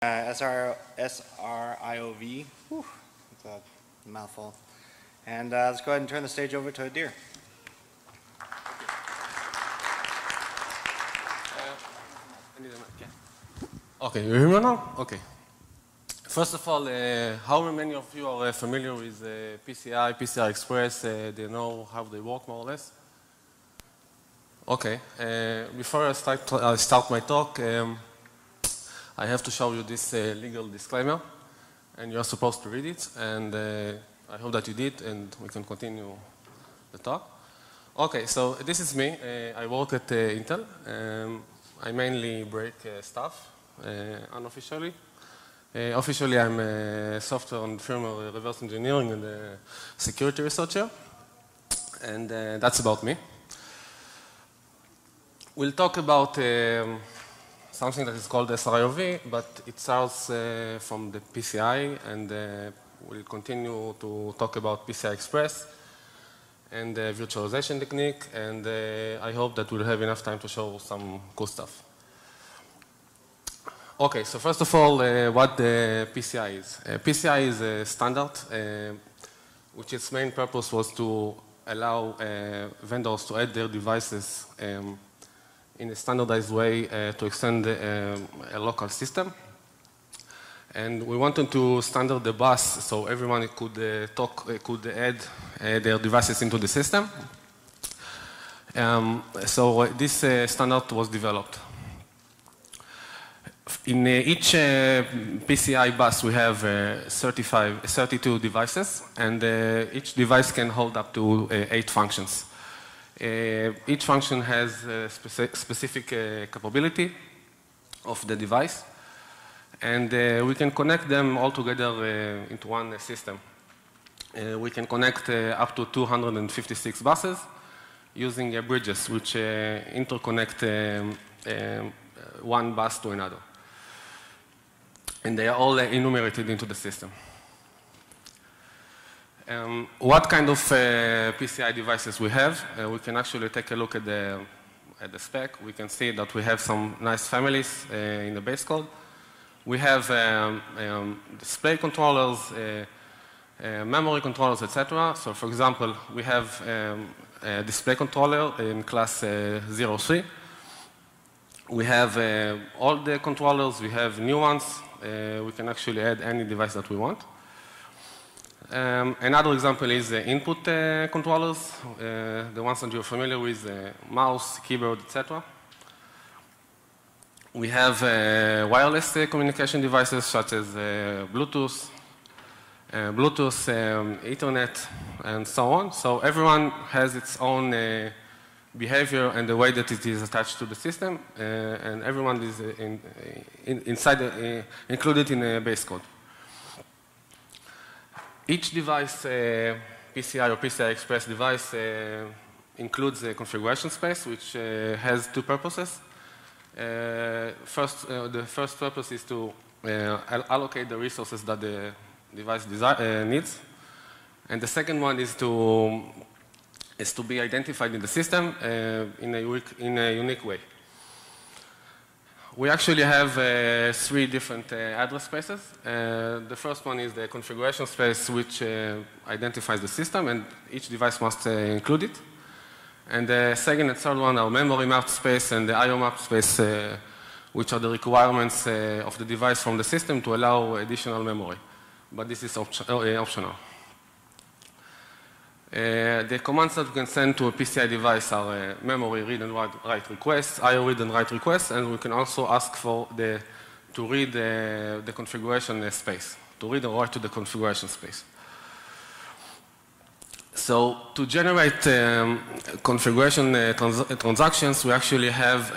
Uh, SR, SRIOV, whew, it's a mouthful. And uh, let's go ahead and turn the stage over to Adir. Okay, you hear me now? Okay. First of all, uh, how many of you are uh, familiar with uh, PCI, PCI Express? Uh, you know how they work more or less? Okay. Before I start, I start my talk, um, I have to show you this uh, legal disclaimer, and you're supposed to read it, and I hope that you did, and we can continue the talk. Okay, so this is me. I work at Intel. Um, I mainly break stuff uh, unofficially. Uh, officially, I'm a software and firmware reverse engineering and a security researcher. And uh, that's about me. We'll talk about um, something that is called SRIOV, but it starts uh, from the PCI, and uh, we'll continue to talk about PCI Express and the virtualization technique, and uh, I hope that we'll have enough time to show some cool stuff. Okay, so first of all, uh, what the PCI is. Uh, PCI is a standard, which its main purpose was to allow vendors to add their devices um, in a standardized way uh, to extend um, a local system. And we wanted to standard the bus so everyone could uh, talk, could add their devices into the system. Um, so this standard was developed. In uh, each uh, PCI bus, we have uh, 35, 32 devices, and each device can hold up to eight functions. Each function has a speci specific capability of the device, and we can connect them all together into one system. Uh, we can connect uh, up to 256 buses using uh, bridges which interconnect um, um, one bus to another and they are all enumerated into the system. Um, what kind of uh, PCI devices we have? Uh, we can actually take a look at the, at the spec. We can see that we have some nice families uh, in the base code. We have um, um, display controllers, uh, uh, memory controllers, etc. So for example, we have um, a display controller in class uh, 03. We have all the controllers, we have new ones, we can actually add any device that we want. Um, another example is uh, input uh, controllers, uh, the ones that you're familiar with, uh, mouse, keyboard, etc. We have uh, wireless communication devices such as Bluetooth, Bluetooth, um, Ethernet, and so on. So everyone has its own behavior and the way that it is attached to the system, uh, and everyone is uh, in, in, inside, uh, included in a base code. Each device, uh, PCI or PCI Express device, uh, includes a configuration space, which uh, has two purposes. first, the first purpose is to allocate the resources that the device needs. And the second one is to is to be identified in the system uh, in, a, in, a, unique way. We actually have uh, three different uh, address spaces. Uh, the first one is the configuration space, which uh, identifies the system, and each device must uh, include it. And the second and third one are memory map space and the I.O. map space, which are the requirements of the device from the system to allow additional memory. But this is optional. Uh, the commands that we can send to a PCI device are uh, memory read and write, write, requests, I/O read and write requests, and we can also ask for the to read uh, the configuration uh, space, to read or write to the configuration space. So to generate um, configuration uh, trans transactions, we actually have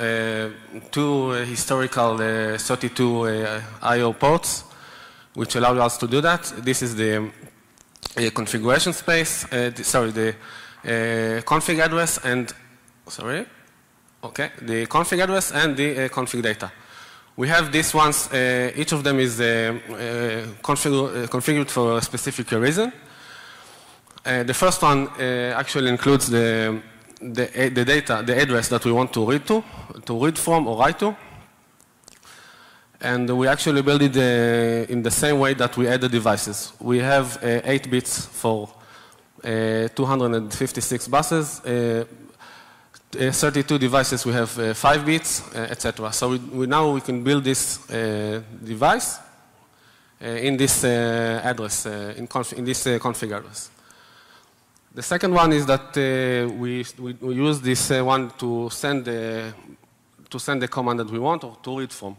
two historical 32 I/O ports, which allow us to do that. This is the configuration space, uh, the, sorry, the uh, config address and, sorry, okay, the config address and the uh, config data. We have these ones, each of them is config configured for a specific reason. the first one actually includes the, the, the, data, the address that we want to read to, to read from or write to. And we actually build it uh, in the same way that we add the devices. We have uh, 8 bits for uh, 256 buses. Uh, uh, 32 devices, we have uh, 5 bits, etc. So we, we, now we can build this device in this address, in, in, this config address. The second one is that we, we, we, use this one to send the to send the command that we want or to read from.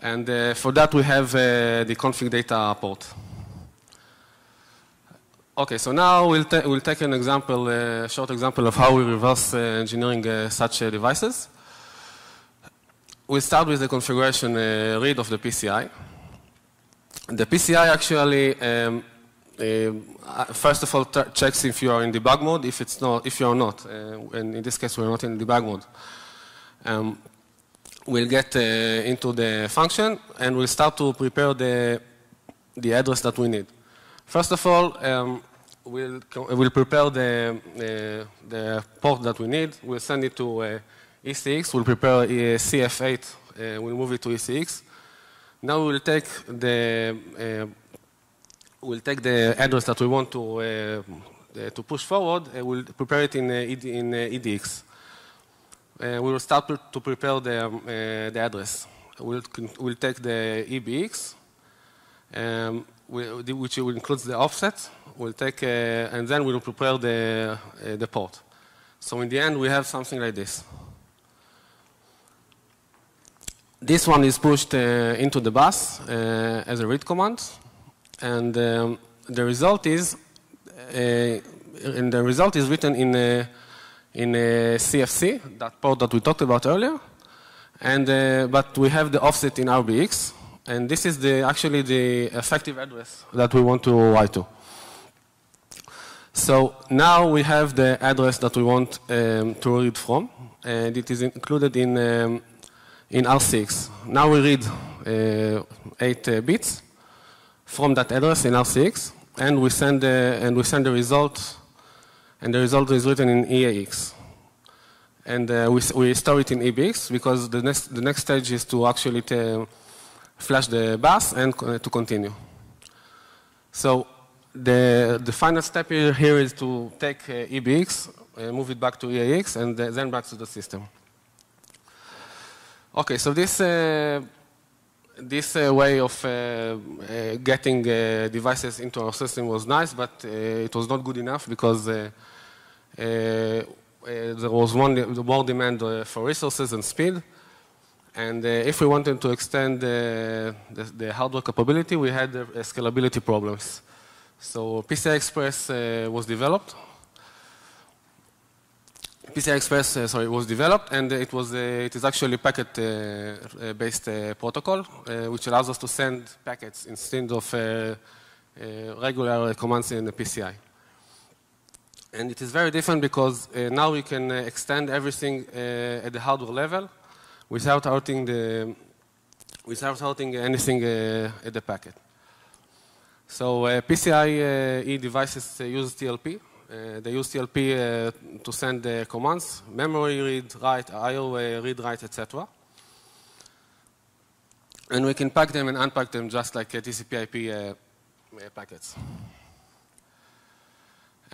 And uh, for that, we have uh, the config data port. Okay, so now we'll, ta we'll take an example, a uh, short example of how we reverse uh, engineering uh, such uh, devices. We'll start with the configuration read of the PCI. The PCI actually, um, first of all, checks if you are in debug mode. If it's not, if you are not, and in this case, we're not in debug mode. Um, we'll get uh, into the function and we'll start to prepare the, the address that we need. First of all, um, we'll, we'll prepare the, uh, the port that we need. We'll send it to uh, ECX. We'll prepare CF8. Uh, we'll move it to ECX. Now we'll take the uh, we'll take the address that we want to uh, to push forward. we'll prepare it in, ED, in EDX. Uh, we will start to prepare the, um, uh, the address. We'll, we'll take the EBX, um, which includes the offset. We'll take, uh, and then we'll prepare the, the port. So in the end, we have something like this. This one is pushed into the bus as a read command, and um, the result is, uh, and the result is written in in CFC, that port that we talked about earlier. And, uh, but we have the offset in RBX, and this is the, actually the effective address that we want to write to. So now we have the address that we want um, to read from, and it is included in, um, in R6. Now we read uh, 8 uh, bits from that address in R6, and we send, and we send the result and the result is written in EAX. And uh, we, we store it in EBX because the next, the next stage is to actually flash the bus and uh, to continue. So the, the final step here is to take uh, EBX, uh, move it back to EAX, and uh, then back to the system. Okay, so this uh, this uh, way of uh, uh, getting devices into our system was nice, but it was not good enough because there was one, more demand for resources and speed. And uh, if we wanted to extend uh, the, the, hardware capability, we had uh, scalability problems. So PCI Express was developed. PCI Express, uh, sorry, was developed, and it was uh, it is actually packet-based uh, protocol, which allows us to send packets instead of regular commands in the PCI. And it is very different because uh, now we can uh, extend everything uh, at the hardware level without hurting the without hurting anything at the packet. So PCIe devices use TLP, uh, they use TLP uh, to send the commands, memory read, write, I.O. Uh, read, write, etc. And we can pack them and unpack them just like TCP/IP packets.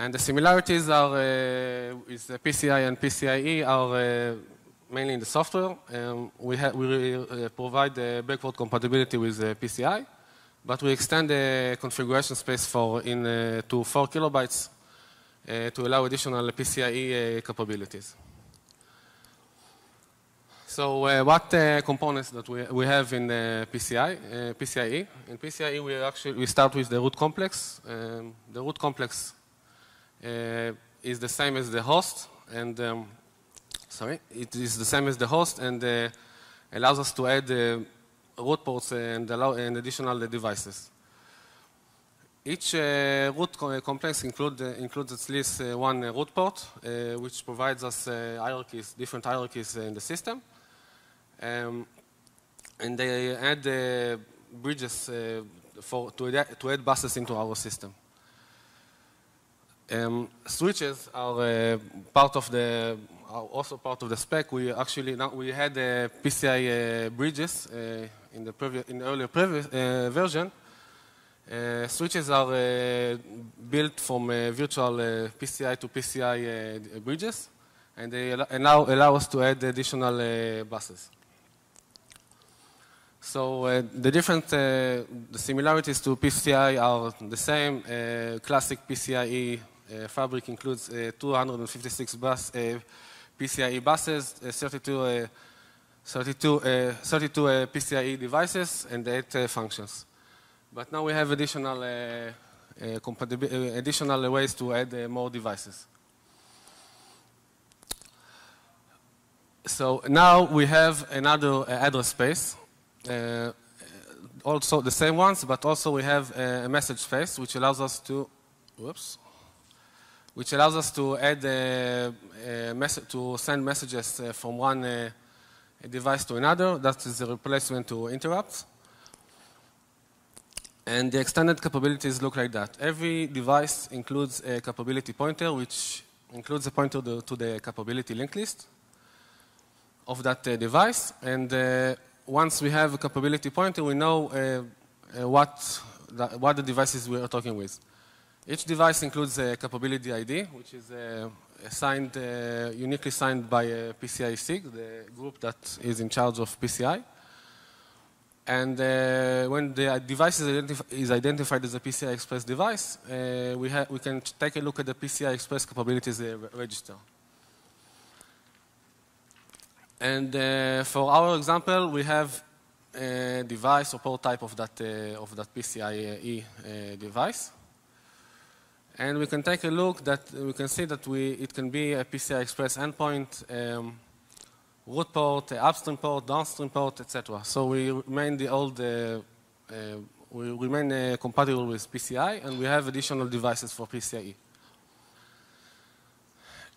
And the similarities are with PCI and PCIe are mainly in the software. Um, we, we uh, provide uh, backward compatibility with uh, PCI, but we extend the configuration space for in to four kilobytes uh, to allow additional PCIe uh, capabilities. So uh, what uh, components that we, we have in uh, PCI, uh, PCIe? In PCIe, we actually we start with the root complex. Um, the root complex is the same as the host, and um, sorry, it is the same as the host, and allows us to add root ports and, allow, and additional devices. Each uh, root complex include, uh, includes at least uh, one root port, which provides us hierarchies, different hierarchies in the system. Um, and they add bridges for, to, to add buses into our system. Um, switches are uh, part of the also part of the spec. We actually now we had uh, PCI uh, bridges uh, in the previous in the earlier previous uh, version. Uh, switches are built from virtual PCI to PCI bridges, and they al now allow us to add additional buses. So uh, the different, uh, the similarities to PCI are the same. Uh, classic PCIe Uh, fabric includes uh, 256 bus, uh, PCIe buses, 32, 32, 32 PCIe devices, and 8 functions. But now we have additional, additional ways to add more devices. So now we have another address space uh, also the same ones, but also we have a message space which allows us to, whoops, which allows us to add a, a message to send messages uh, from one uh, device to another. That is a replacement to interrupts. And the extended capabilities look like that. Every device includes a capability pointer, which includes a pointer to, to the capability linked list of that uh, device. And uh, once we have a capability pointer, we know uh, uh, what, the, what the devices we are talking with. Each device includes a capability ID, which is uh, assigned, uh, uniquely signed by a PCI SIG, the group that is in charge of PCI. And uh, when the device is, identif is, identified as a PCI Express device, uh, we, we, can take a look at the PCI Express capabilities register. And uh, for our example, we have a device or port type of that, uh, of that PCIe uh, device. And we can take a look that we can see that we, it can be a PCI Express endpoint, um, root port, upstream port, downstream port, etc. So we remain the old, uh, uh, we remain uh, compatible with PCI, and we have additional devices for PCIe.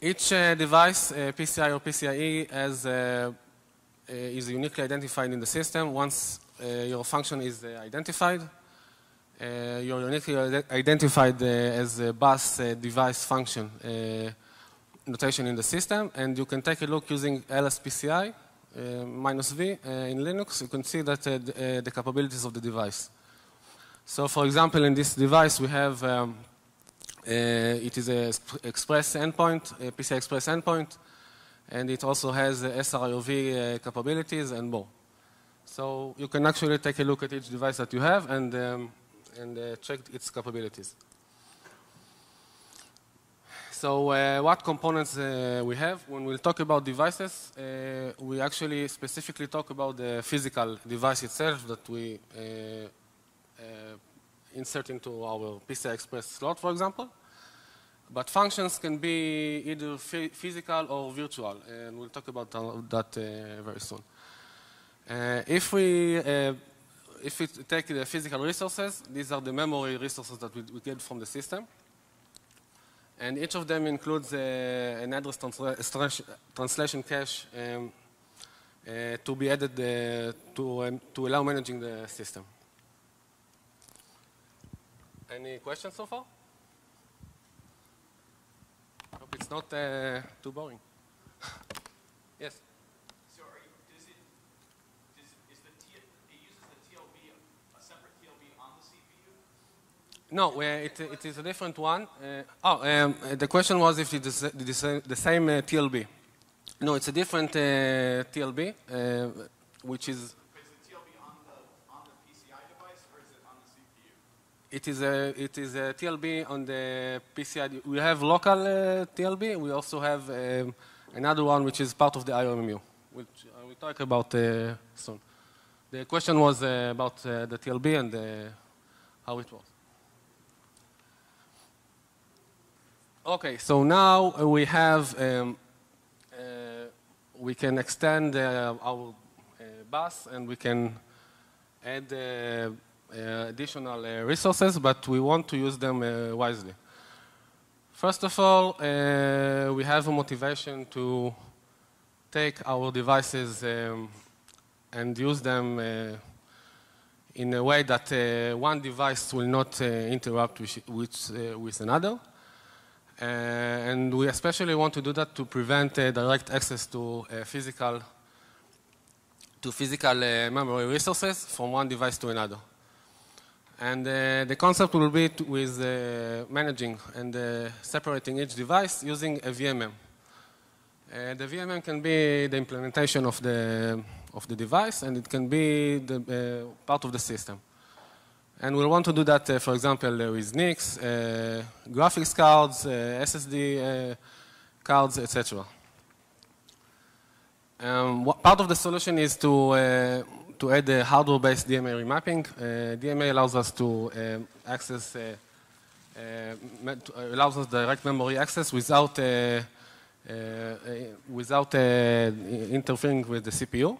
Each uh, device, uh, PCI or PCIe, has, uh, is uniquely identified in the system. Once your function is uh, identified, you're uniquely identified as a bus device function notation in the system, and you can take a look using LSPCI minus V in Linux. You can see that the, the capabilities of the device. So, for example, in this device, we have um, uh, it is an express endpoint, a PCI Express endpoint, and it also has SRIOV uh, capabilities and more. So you can actually take a look at each device that you have and, um, and uh, check its capabilities. So uh, what components uh, we have? When we talk about devices, uh, we actually specifically talk about the physical device itself that we insert into our PCI Express slot, for example. But functions can be either physical or virtual, and we'll talk about that uh, very soon. Uh, if we uh, if we take the physical resources, these are the memory resources that we, we get from the system. And each of them includes uh, an address transla translation cache um, uh, to be added uh, to, um, to allow managing the system. Any questions so far? Hope it's not uh, too boring. yes? So you, does it, does is the T, it uses the TLB, a separate TLB on the CPU? No, it, it is a different one. Uh, oh, um, the question was if it is the same, same uh, TLB. No, it's a different uh, TLB, which is the TLB on the on the PCI device or is it on the CPU? it is a it is a TLB on the PCI. We have local uh, TLB. We also have um, another one which is part of the IOMMU, which I will talk about uh, soon. The question was uh, about the TLB and how it works. Okay, so now we have um, uh, we can extend our bus and we can add uh, additional uh, resources, but we want to use them uh, wisely. First of all, we have a motivation to take our devices um, and use them in a way that uh, one device will not uh, interrupt with, with, uh, with, another. Uh, and we especially want to do that to prevent uh, direct access to uh, physical to physical memory resources from one device to another. And uh, the concept will be with uh, managing and uh, separating each device using a VMM. The VMM can be the implementation of the, of the device, and it can be the, part of the system. And we'll want to do that, uh, for example, uh, with NICs, uh, graphics cards, SSD cards, etc. Um, part of the solution is to, to add a hardware-based DMA remapping. Uh, DMA allows us to um, access, uh, uh, allows us direct memory access without, without interfering with the CPU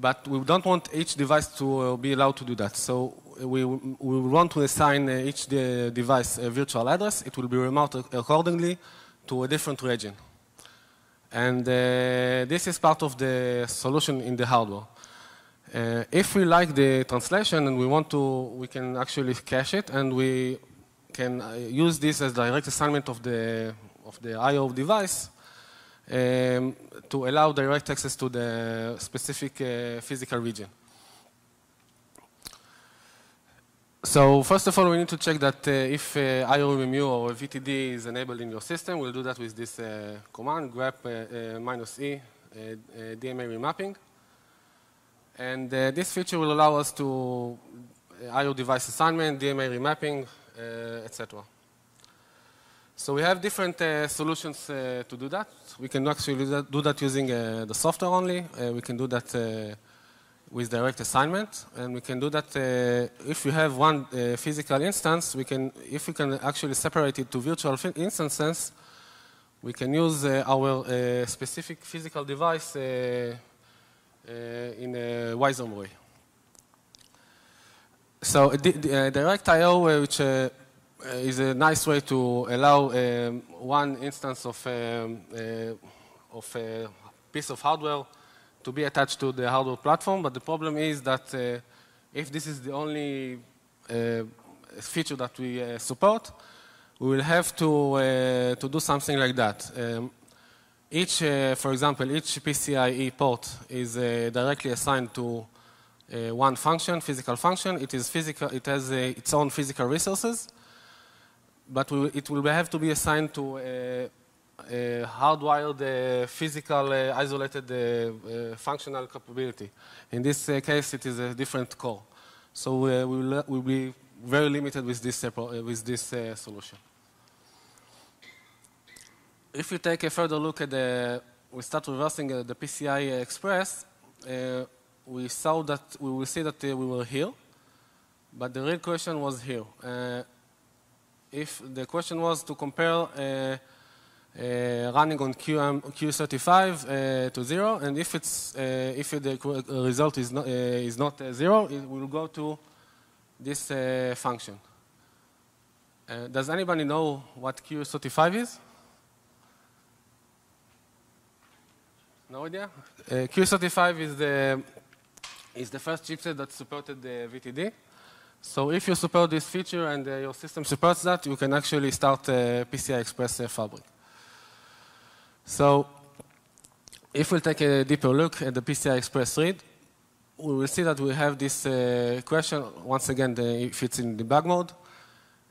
but we don't want each device to uh, be allowed to do that. So we, we want to assign uh, each de- device a virtual address. It will be remote accordingly to a different region. And uh, this is part of the solution in the hardware. Uh, if we like the translation and we want to, we can actually cache it and we can uh, use this as direct assignment of the, of the I.O. device um, to allow direct access to the specific uh, physical region. So first of all, we need to check that uh, if uh, IOMMU or VTD is enabled in your system, we'll do that with this uh, command, grep uh, uh, minus E, uh, DMA remapping. And this feature will allow us to IO device assignment, DMA remapping, etc. So we have different uh, solutions uh, to do that. We can actually do that, using uh, the software only. Uh, we can do that uh, with direct assignment, and we can do that uh, if we have one physical instance. We can, if we can actually separate it to virtual instances, we can use our specific physical device in a wiser way. So di- di- direct I/O, which is a nice way to allow um, one instance of um, uh, of a piece of hardware to be attached to the hardware platform. But the problem is that uh, if this is the only uh, feature that we uh, support, we will have to uh, to do something like that. Um, each, uh, for example, each PCIe port is directly assigned to one function, physical function. It is physical. It has its own physical resources, but we, it will have to be assigned to a, a hardwired uh, physical uh, isolated uh, uh, functional capability. In this uh, case, it is a different core. So uh, we will we'll be very limited with this uh, uh, with this uh, solution. If we take a further look at the, we start reversing uh, the PCI Express, uh, we saw that we will see that uh, we were here, but the real question was here. If the question was to compare uh, uh, running on QM, Q35 uh, to zero, and if it's if the result is not is not zero, it will go to this function. Does anybody know what Q35 is? No idea. Uh, Q35 is the is the first chipset that supported the VTD. So if you support this feature and uh, your system supports that, you can actually start uh, PCI Express uh, Fabric. So if we take a deeper look at the PCI Express read, we will see that we have this uh, question, once again, the, if it's in debug mode.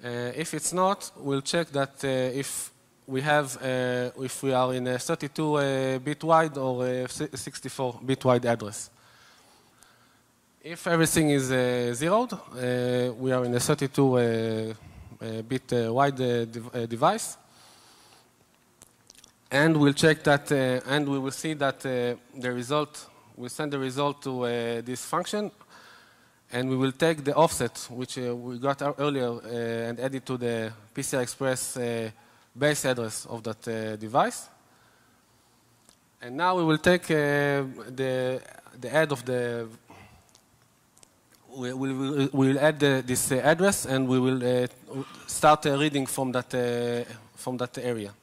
Uh, if it's not, we'll check that uh, if we have, if we are in a 32-bit wide or a 64-bit wide address. If everything is uh, zeroed, uh, we are in a 32-bit uh, wide uh, dev- uh, device. And we'll check that, uh, and we will see that uh, the result, we send the result to uh, this function, and we will take the offset, which uh, we got earlier, uh, and add it to the PCI Express uh, base address of that uh, device. And now we will take uh, the, the add of the we will we'll add the, this uh, address and we will uh, start uh, reading from that uh, from that area.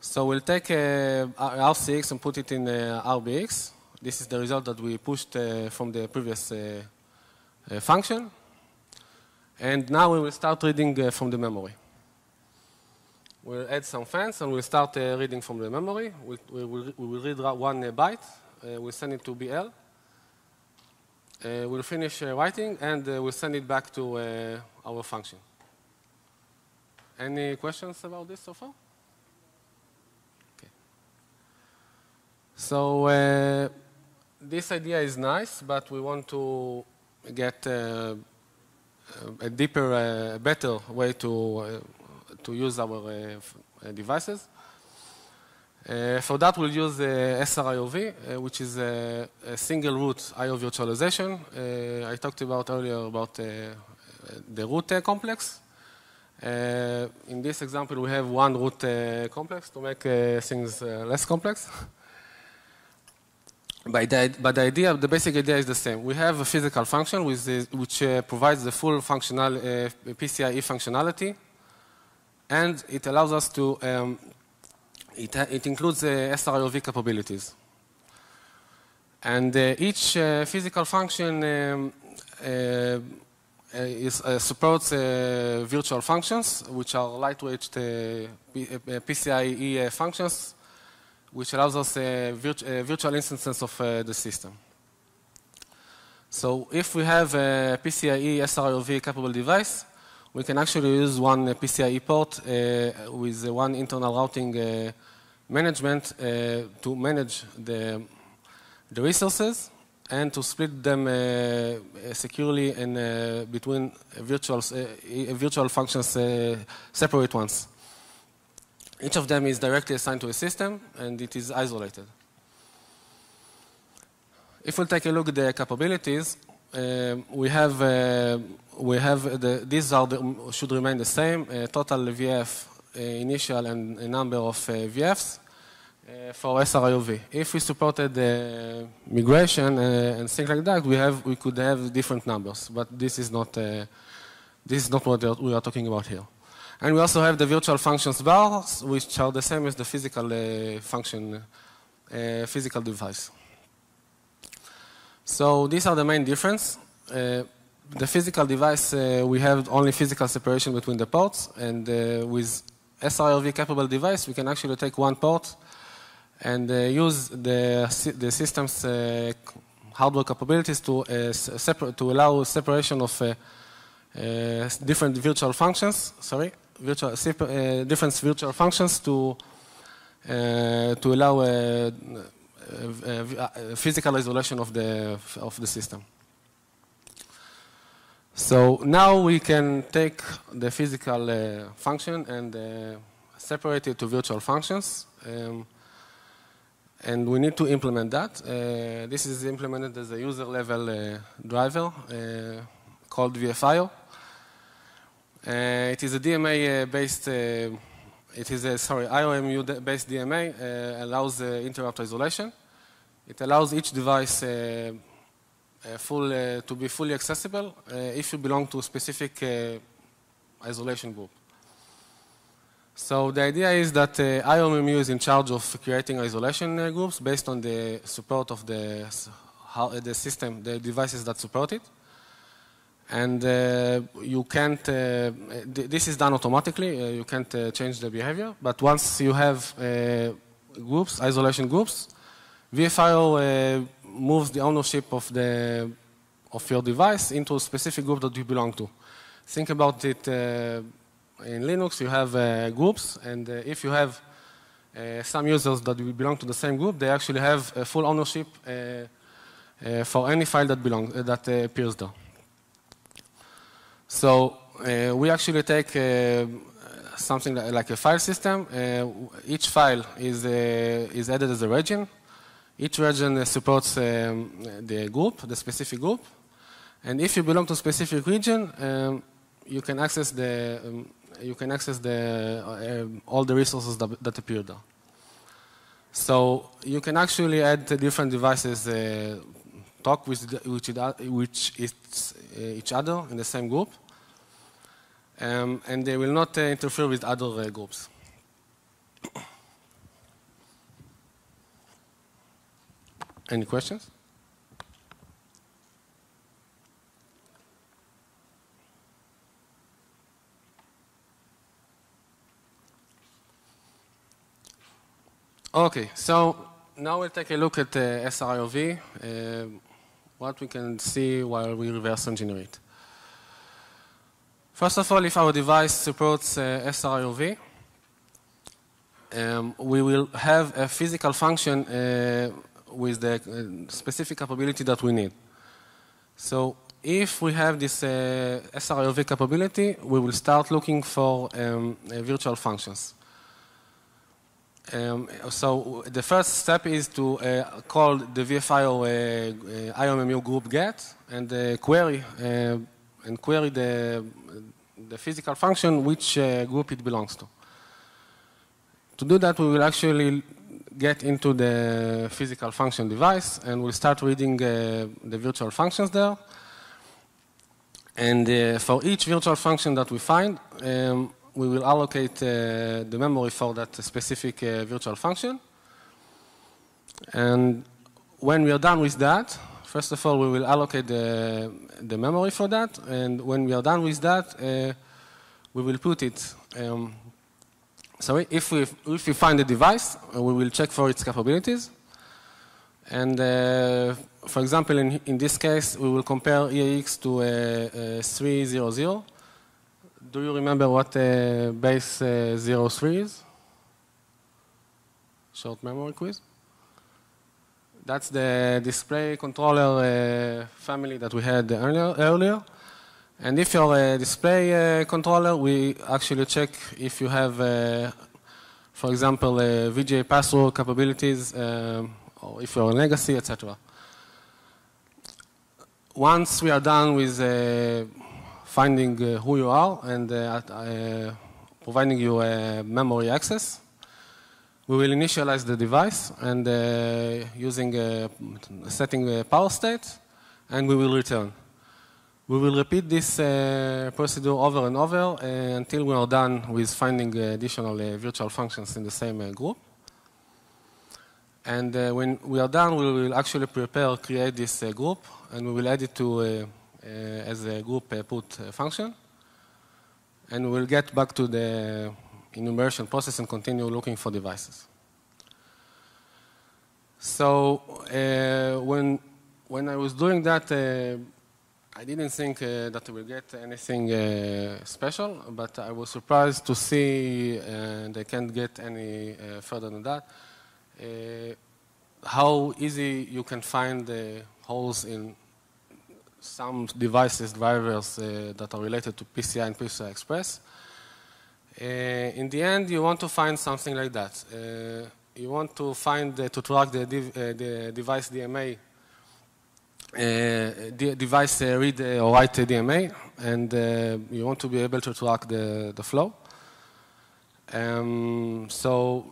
So we'll take uh, RCX and put it in uh, RBX. This is the result that we pushed uh, from the previous uh, uh, function. And now we will start reading uh, from the memory. We'll add some fans and we'll start uh, reading from the memory. We, we, will, we will read one uh, byte. Uh, we'll send it to BL. Uh, we'll finish uh, writing and uh, we'll send it back to our function. Any questions about this so far? Okay. So uh, this idea is nice, but we want to get uh, a deeper, uh, better way to, to use our devices. Uh, for that, we'll use uh, SRIOV, uh, which is a, a single root I/O virtualization. I talked about earlier about the root complex. Uh, in this example, we have one root uh, complex to make uh, things less complex. But the, but the idea, the basic idea is the same. We have a physical function which provides the full functional PCIe functionality, and it allows us to. Um, it, it includes uh, SRIOV capabilities, and uh, each uh, physical function um, uh, uh, is, uh, supports uh, virtual functions, which are lightweight uh, uh, PCIe uh, functions which allows us virt- virtual instances of uh, the system. So if we have a PCIe SRIOV capable device, we can actually use one uh, PCIe port uh, with uh, one internal routing uh, management uh, to manage the, the resources and to split them uh, securely in uh, between virtual, virtual functions, separate ones. Each of them is directly assigned to a system and it is isolated. If we take a look at the capabilities, uh, we have uh, we have the, these are the, should remain the same uh, total VF initial and a number of uh, VFs uh, for SRIOV. If we supported uh, migration and things like that, we have we could have different numbers, but this is not this is not what we are talking about here. And we also have the virtual functions bars, which are the same as the physical uh, function, uh, physical device. So these are the main difference. Uh, the physical device, we have only physical separation between the ports, and with SRIOV capable device, we can actually take one port and uh, use the, the system's uh, hardware capabilities to, uh, to allow separation of uh, uh, different virtual functions, sorry, virtual, uh, different virtual functions to, to allow physical isolation of the, of the system. So now we can take the physical uh, function and uh, separate it to virtual functions. Um, and we need to implement that. Uh, this is implemented as a user level uh, driver uh, called VFIO. Uh, it is a DMA based, it is a, sorry, IOMMU based DMA, allows interrupt isolation. It allows each device full, uh, to be fully accessible uh, if you belong to a specific uh, isolation group. So the idea is that uh, IOMMU is in charge of creating isolation uh, groups based on the support of the, how, uh, the system, the devices that support it. And uh, you can't, uh, th- this is done automatically, uh, you can't uh, change the behavior. But once you have uh, groups, isolation groups, VFIO uh, moves the ownership of, the, of your device into a specific group that you belong to. Think about it uh, in Linux, you have uh, groups, and if you have some users that belong to the same group, they actually have full ownership for any file that, belong, that appears there. So uh, we actually take uh, something like a file system. Uh, each file is, is added as a region. Each region supports um, the group, the specific group. And if you belong to a specific region, um, you can access the um, you can access the uh, um, all the resources that, that appear there. So you can actually add different devices, uh, talk with which, which uh, each other in the same group, um, and they will not uh, interfere with other uh, groups. Any questions? Okay, so now we'll take a look at uh, SRIOV, uh, what we can see while we reverse engineer it. First of all, if our device supports uh, SRIOV, um, we will have a physical function uh, with the uh, specific capability that we need. So if we have this uh, SRIOV capability, we will start looking for um, uh, virtual functions. Um, so the first step is to uh, call the VFIO uh, uh, IOMMU group get and uh, query and query the, the physical function which group it belongs to. To do that, we will actually get into the physical function device and we'll start reading uh, the virtual functions there. And uh, for each virtual function that we find, um, we will allocate uh, the memory for that specific uh, virtual function. And when we are done with that, first of all, we will allocate the, the memory for that. And when we are done with that, uh, we will put it. Um, sorry, if we, if we find a device, uh, we will check for its capabilities. And uh, for example, in, in this case, we will compare EAX to uh, uh, 300. Do you remember what uh, base uh, 03 is? Short memory quiz. That's the display controller uh, family that we had earlier. And if you're a display uh, controller, we actually check if you have, uh, for example, uh, VGA passthrough capabilities, um, or if you're a legacy, etc. Once we are done with uh, finding uh, who you are and uh, uh, providing you uh, memory access, we will initialize the device and uh, using uh, setting a power state, and we will return. We will repeat this uh, procedure over and over uh, until we are done with finding additional uh, virtual functions in the same uh, group. And uh, when we are done, we will actually prepare, create this group, and we will add it to as a group put function. And we will get back to the enumeration process and continue looking for devices. So uh, when when I was doing that, uh, I didn't think uh, that we will get anything uh, special, but I was surprised to see, and I can't get any uh, further than that, uh, how easy you can find the holes in some devices, drivers uh, that are related to PCI and PCI Express. Uh, in the end, you want to find something like that. Uh, you want to find, uh, to track the, uh, the device DMA, uh, device uh, read uh, or write uh, DMA, and uh, you want to be able to track the, the flow. Um, so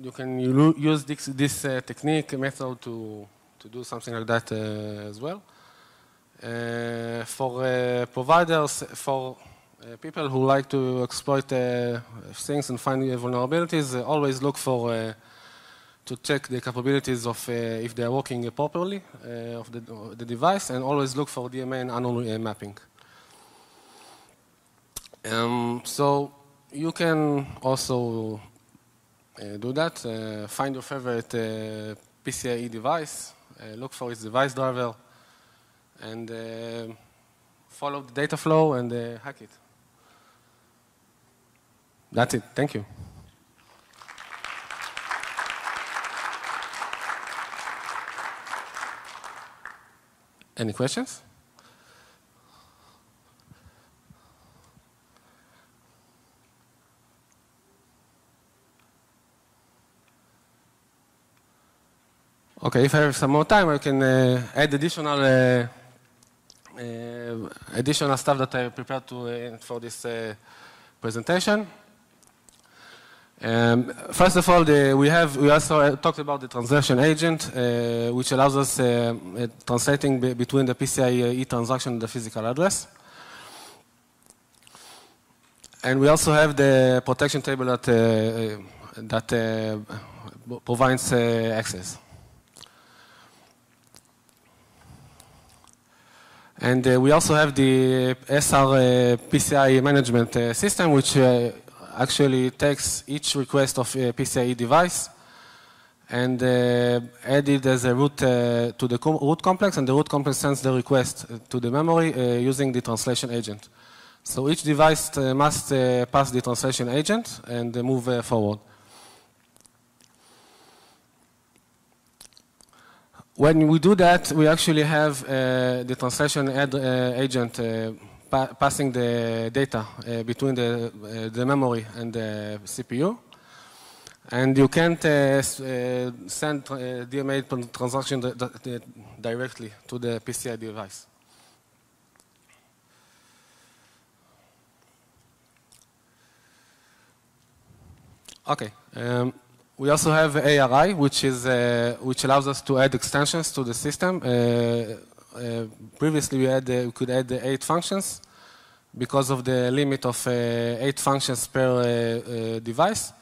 you can use this, this uh, technique method to, to do something like that uh, as well. Uh, for uh, providers, for uh, people who like to exploit uh, things and find uh, vulnerabilities, uh, always look for uh, to check the capabilities of uh, if they are working properly uh, of the, the device, and always look for DMA and unknown uh, mapping. Um, so you can also do that. Find your favorite PCIe device, look for its device driver, and uh, follow the data flow and uh, hack it. That's it. Thank you. Any questions? Okay, if I have some more time, I can uh, add additional uh, uh, additional stuff that I prepared to uh, for this uh, presentation. Um, first of all, the, we have we also uh, talked about the transaction agent, uh, which allows us uh, uh, translating be between the PCIe transaction and the physical address. And we also have the protection table that uh, that uh, provides uh, access. And uh, we also have the SR uh, PCI management uh, system, which uh, actually takes each request of a PCIe device and uh, it as a root uh, to the com root complex, and the root complex sends the request uh, to the memory uh, using the translation agent. So each device uh, must uh, pass the translation agent and move forward. When we do that, we actually have the translation agent pa passing the data uh, between the, uh, the memory and the CPU. And you can't uh, send DMA transaction di- di- directly to the PCI device. Okay. Um, we also have ARI, which is uh, which allows us to add extensions to the system. Uh, uh, previously, we had uh, we could add eight functions because of the limit of uh, eight functions per uh, device.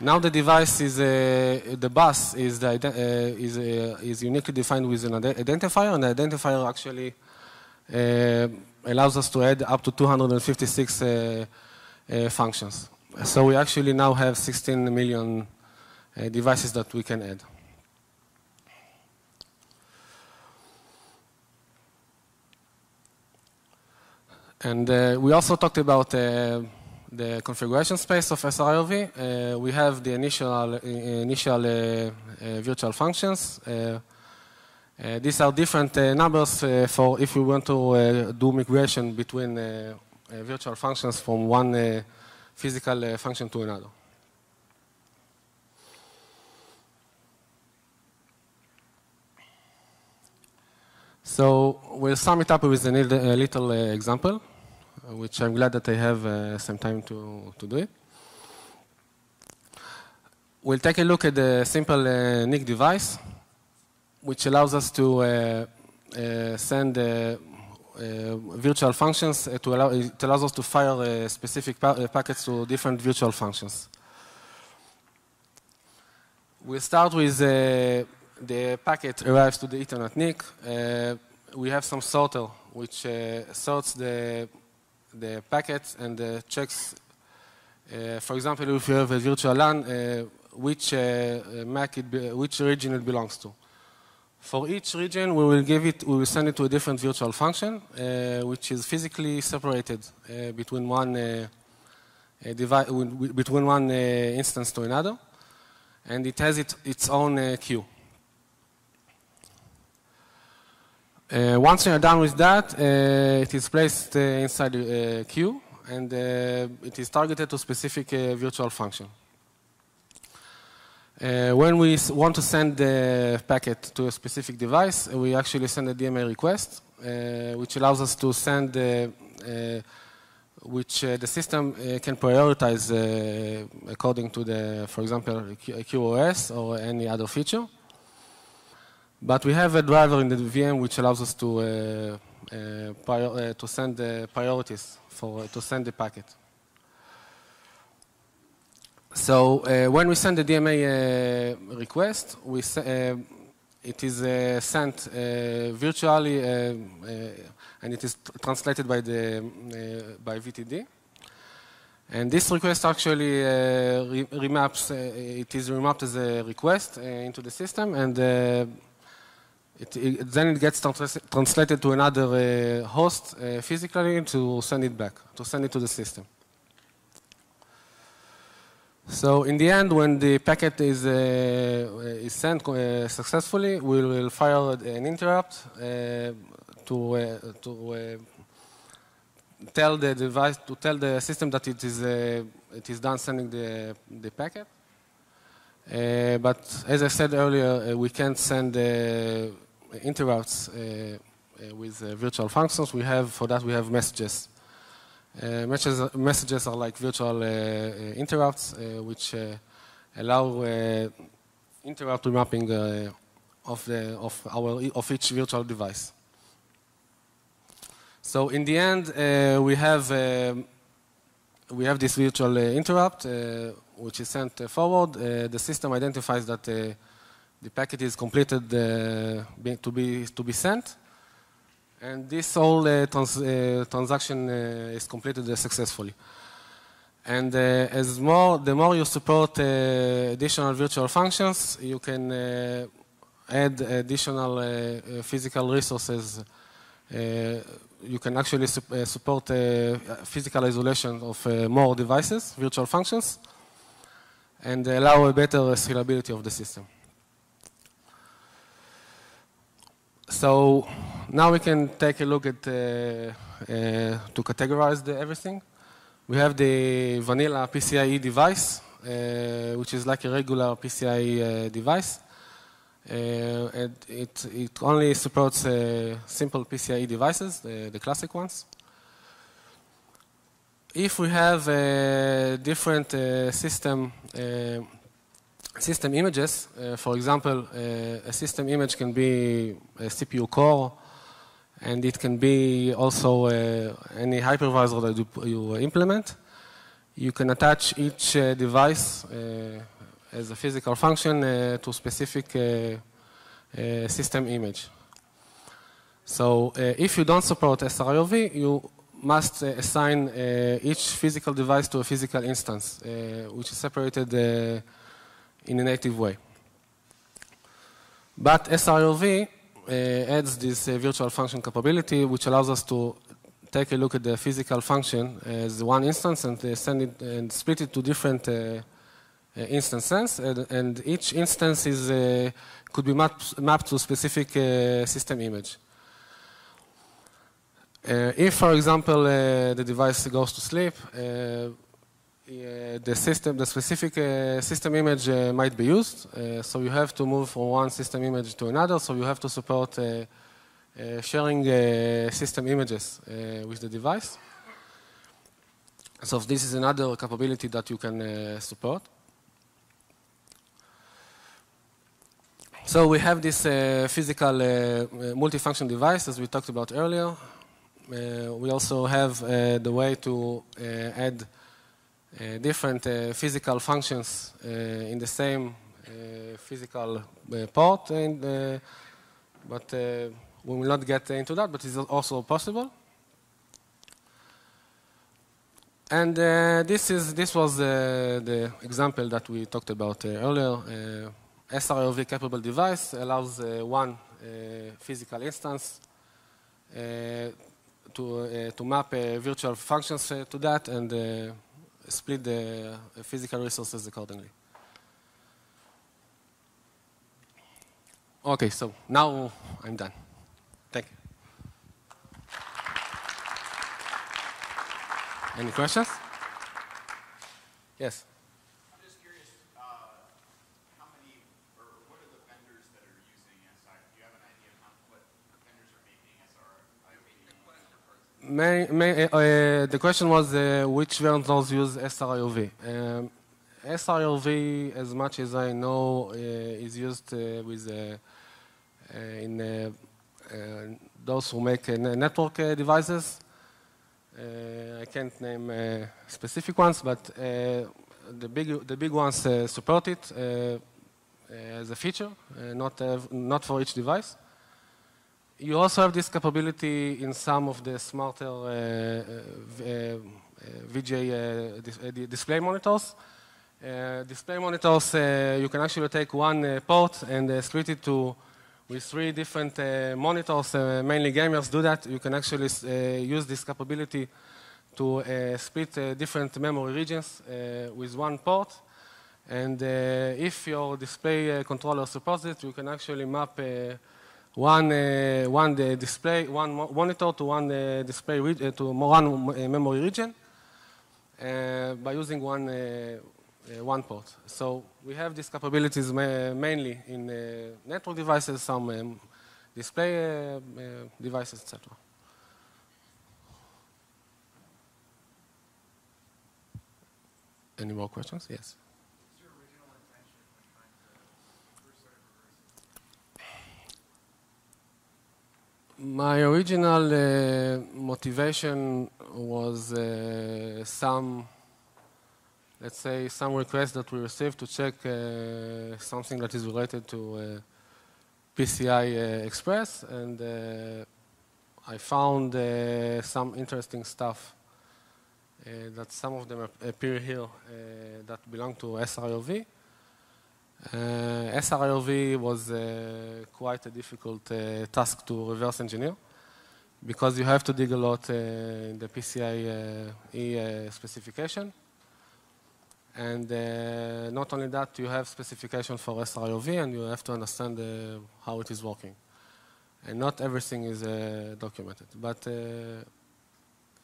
Now the device is the bus is the, is is uniquely defined with an identifier, and the identifier actually allows us to add up to 256 uh, uh, functions. So we actually now have 16 million devices that we can add. And uh, we also talked about uh, the configuration space of SRIOV. Uh, we have the initial, uh, initial uh, uh, virtual functions. These are different numbers for if we want to do migration between virtual functions from one physical function to another. So we'll sum it up with a little, example, which I'm glad that I have uh, some time to, to do it. We'll take a look at the simple uh, NIC device, which allows us to uh, uh, send uh, uh, virtual functions uh, to allow it allows us to fire uh, specific pa- uh, packets to different virtual functions. We'll start with uh, the packet arrives to the Ethernet NIC. Uh, we have some sorter which uh, sorts the the packets and the checks. Uh, for example, if you have a virtual LAN, uh, which uh, MAC it which region it belongs to. For each region, we will give it, we will send it to a different virtual function, which is physically separated between one devi- wi- wi- between one instance to another, and it has it, its own queue. Uh, once you are done with that, uh, it is placed uh, inside uh, queue, and uh, it is targeted to specific uh, virtual function. Uh, when we want to send the packet to a specific device, uh, we actually send a DMA request, uh, which allows us to send, uh, uh, which uh, the system uh, can prioritize uh, according to the, for example, QoS or any other feature. But we have a driver in the VM which allows us to uh, uh, uh, to send the priorities for to send the packet. So when we send the DMA request, we it is uh, sent uh, virtually, uh, and it is translated by the by VTD. And this request actually re- remaps. It is remapped as a request into the system, and it, it, then it gets trans- translated to another uh, host uh, physically to send it back, to send it to the system. So in the end, when the packet is, uh, is sent uh, successfully, we will fire an interrupt uh, to, uh, to uh, tell the device, to tell the system that it is, uh, it is done sending the, the packet. Uh, but as I said earlier, uh, we can't send uh, interrupts uh, uh, with uh, virtual functions. We have, for that, we have messages. Messages, messages are like virtual interrupts, which allow interrupt remapping uh, of, the, of, our, of each virtual device. So in the end, uh, we have um, we have this virtual uh, interrupt, uh, which is sent forward. The system identifies that the packet is completed uh, to be to be sent, and this whole uh, trans- uh, transaction is completed successfully. And uh, as more, the more you support uh, additional virtual functions, you can uh, add additional physical resources. You can actually su support physical isolation of more devices, virtual functions, and allow a better scalability of the system. So now we can take a look at uh, uh, to categorize the everything. We have the vanilla PCIe device, uh, which is like a regular PCIe device. Uh, it, it only supports uh, simple PCIe devices, the, the classic ones. If we have a different uh, system system images, uh, for example, uh, a system image can be a CPU core, and it can be also uh, any hypervisor that you, you, implement. You can attach each uh, device uh, as a physical function uh, to specific system image. So if you don't support SRIOV, you must assign each physical device to a physical instance, which is separated in a native way. But SRIOV uh, adds this uh, virtual function capability, which allows us to take a look at the physical function as one instance and uh, send it and split it to different instances. And, and, each instance is could be mapped, mapped to a specific system image. Uh, if, for example, uh, the device goes to sleep, uh, the system, the specific uh, system image uh, might be used. Uh, so you have to move from one system image to another. So you have to support sharing system images with the device. So this is another capability that you can support. So we have this uh, physical uh, multifunction device, as we talked about earlier. Uh, we also have the way to add uh, Uh, different uh, physical functions uh, in the same uh, physical uh, port, and, but we will not get into that, but it's also possible. And uh, this is this was uh, the example that we talked about uh, earlier. SRIOV capable device allows one physical instance to to map virtual functions to that and split the uh, physical resources accordingly. Okay, so now I'm done. Thank you. Any questions? Yes. May, may, uh, the question was uh, which vendors use SRIOV. Um, as much as I know, uh, is used with in those who make network devices. I can't name specific ones, but the big the big ones support it as a feature, not not for each device you also have this capability in some of the smarter uh, uh, uh VJ uh, dis uh, display monitors. Uh, display monitors, uh, you can actually take one port and split it to with three different monitors. mainly gamers do that. You can actually use this capability to split different memory regions with one port. And if your display controller supports it, you can actually map one uh, one uh, display, one monitor to one uh, display uh, to one memory region by using one one port. So we have these capabilities ma mainly in network devices, some um, display devices, etc. Any more questions? Yes. My original uh, motivation was uh, some, let's say, some requests that we received to check uh, something that is related to uh, PCI uh, Express, and uh, I found some interesting stuff that some of them appear here that belong to SRIOV. Uh, SRIOV was uh, quite a difficult uh, task to reverse engineer because you have to dig a lot in the PCI E uh, specification. And uh, not only that, you have specification for SRIOV and you have to understand uh, how it is working. And not everything is uh, documented. But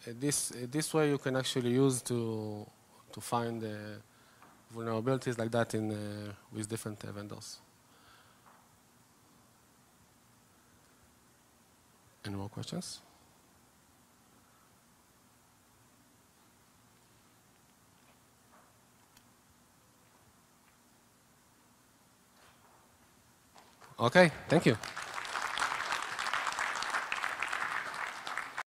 this, this way you can actually use to, to find vulnerabilities like that in, uh, with different uh, vendors. Any more questions? Okay, thank you.